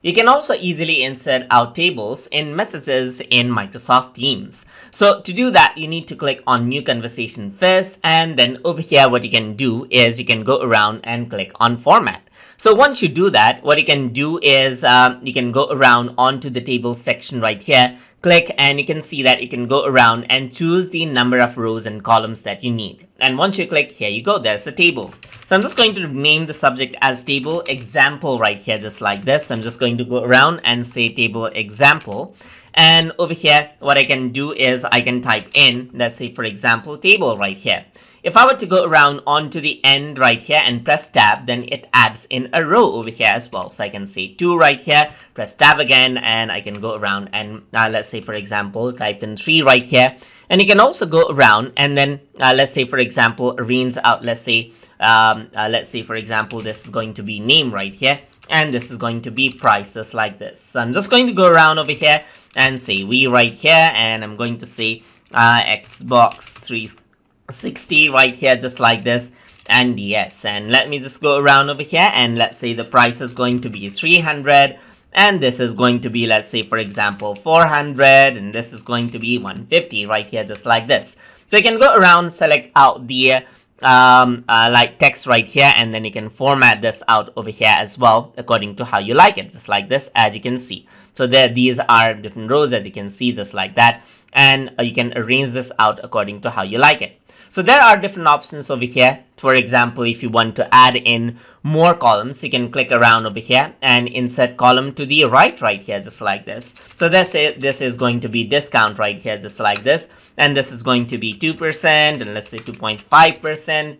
You can also easily insert out tables in messages in Microsoft Teams. So to do that, you need to click on new conversation first and then over here what you can do is you can go around and click on format. So once you do that, what you can do is um, you can go around onto the table section right here click and you can see that you can go around and choose the number of rows and columns that you need. And once you click, here you go, there's a table. So I'm just going to name the subject as table example right here, just like this. I'm just going to go around and say table example. And over here, what I can do is I can type in, let's say for example, table right here. If I were to go around onto the end right here and press tab, then it adds in a row over here as well. So I can say 2 right here, press tab again, and I can go around and uh, let's say, for example, type in 3 right here. And you can also go around and then uh, let's say, for example, arrange out, let's say, um, uh, let's say, for example, this is going to be name right here. And this is going to be prices like this. So I'm just going to go around over here and say Wii right here. And I'm going to say uh, Xbox 3 60 right here just like this. And yes and let me just go around over here and let's say the price is going to be 300 and this is going to be let's say for example 400 and this is going to be 150 right here just like this. So you can go around select out the um, uh, like text right here and then you can format this out over here as well according to how you like it just like this as you can see so there these are different rows as you can see just like that and uh, you can arrange this out according to how you like it so there are different options over here. For example, if you want to add in more columns, you can click around over here and insert column to the right right here, just like this. So this is, this is going to be discount right here, just like this. And this is going to be 2% and let's say 2.5%.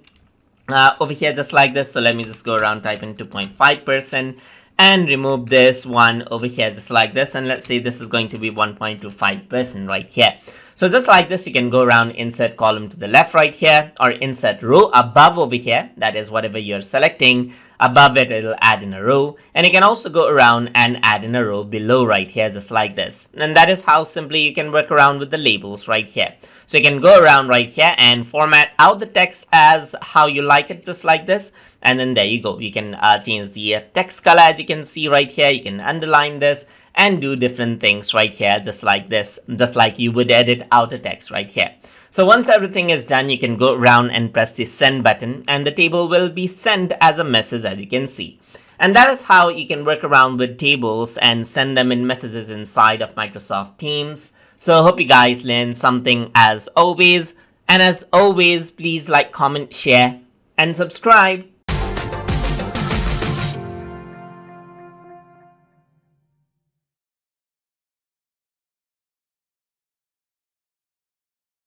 Uh, over here just like this so let me just go around type in 2.5 percent and remove this one over here just like this and let's say this is going to be 1.25 percent right here so just like this, you can go around insert column to the left right here or insert row above over here. That is whatever you're selecting. Above it, it'll add in a row. And you can also go around and add in a row below right here, just like this. And that is how simply you can work around with the labels right here. So you can go around right here and format out the text as how you like it, just like this. And then there you go. You can uh, change the text color as you can see right here. You can underline this and do different things right here, just like this, just like you would edit out a text right here. So once everything is done, you can go around and press the send button and the table will be sent as a message as you can see. And that is how you can work around with tables and send them in messages inside of Microsoft Teams. So I hope you guys learned something as always. And as always, please like, comment, share, and subscribe.